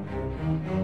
Música